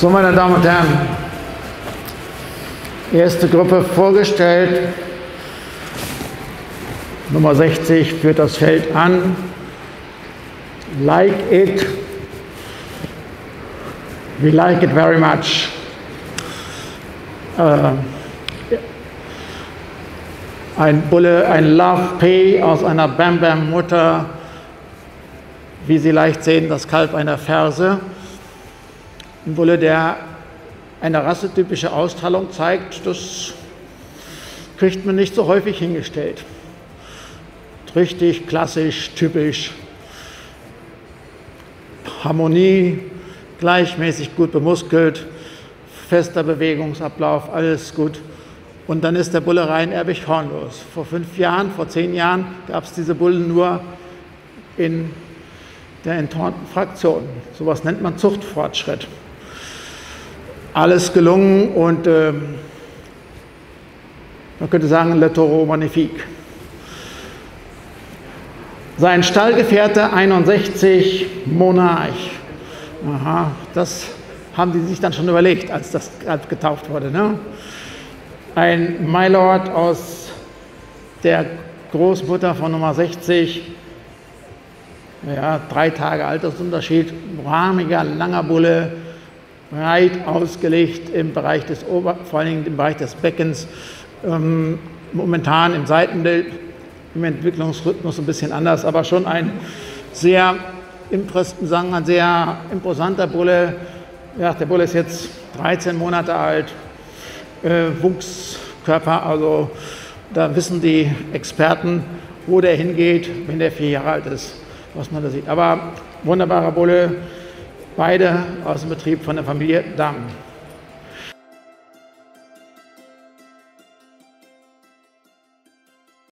So, meine Damen und Herren, erste Gruppe vorgestellt. Nummer 60 führt das Feld an. Like it. We like it very much. Äh, ein Bulle, ein Love Pay aus einer Bam Bam Mutter. Wie Sie leicht sehen, das Kalb einer Ferse. Ein Bulle, der eine rassetypische Ausstrahlung zeigt, das kriegt man nicht so häufig hingestellt. Richtig, klassisch, typisch. Harmonie, gleichmäßig gut bemuskelt, fester Bewegungsablauf, alles gut. Und dann ist der Bulle rein erbig hornlos. Vor fünf Jahren, vor zehn Jahren gab es diese Bullen nur in der entornten Fraktion. Sowas nennt man Zuchtfortschritt alles gelungen und äh, man könnte sagen, Le Toro Magnifique. Sein Stallgefährte 61, Monarch. Aha, das haben die sich dann schon überlegt, als das getauft wurde. Ne? Ein Mylord aus der Großmutter von Nummer 60, ja, drei Tage Altersunterschied, rahmiger, langer Bulle, breit ausgelegt im Bereich des Ober, vor allen im Bereich des Beckens, ähm, momentan im Seitenbild, im Entwicklungsrhythmus ein bisschen anders, aber schon ein sehr, sagen, ein sehr imposanter Bulle. Ja, der Bulle ist jetzt 13 Monate alt, äh, Wuchskörper, also da wissen die Experten, wo der hingeht, wenn der vier Jahre alt ist, was man da sieht. Aber wunderbarer Bulle, beide aus dem Betrieb von der Familie Damm.